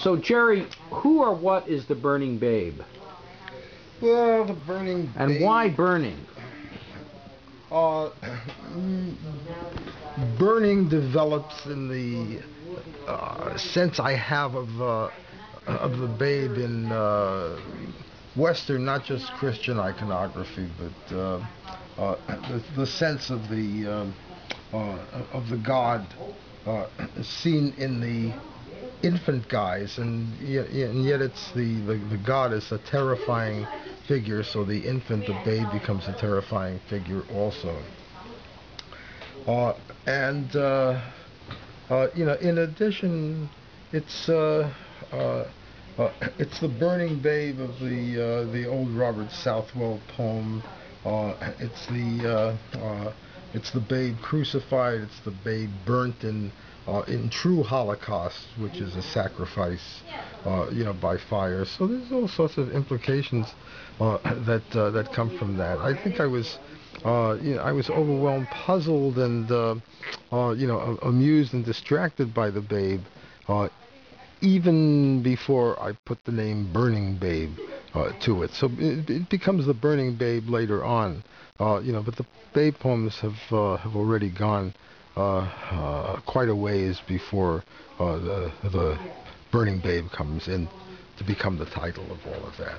So, Jerry, who or what is the burning babe? Well, the burning And babe, why burning? Uh, burning develops in the uh, sense I have of uh, of the babe in uh, Western, not just Christian iconography, but uh, uh, the, the sense of the um, uh, of the God uh, seen in the infant guise, and yet, and yet it's the, the the God is a terrifying figure, so the infant, the babe, becomes a terrifying figure also. Uh, and uh, uh, you know, in addition, it's uh, uh, uh, it's the burning babe of the the old Robert Southwell poem. It's the it's the babe crucified. It's the babe burnt in uh, in true Holocaust, which is a sacrifice, uh, you know, by fire. So there's all sorts of implications uh, that uh, that come from that. I think I was. Uh, you know, I was overwhelmed, puzzled, and uh, you know, amused and distracted by the babe, even before I put the name Burning Babe uh, to it. So it, it becomes the Burning Babe later on, uh, you know. But the Babe poems have uh, have already gone uh, uh, quite a ways before the the Burning Babe comes in to become the title of all of that.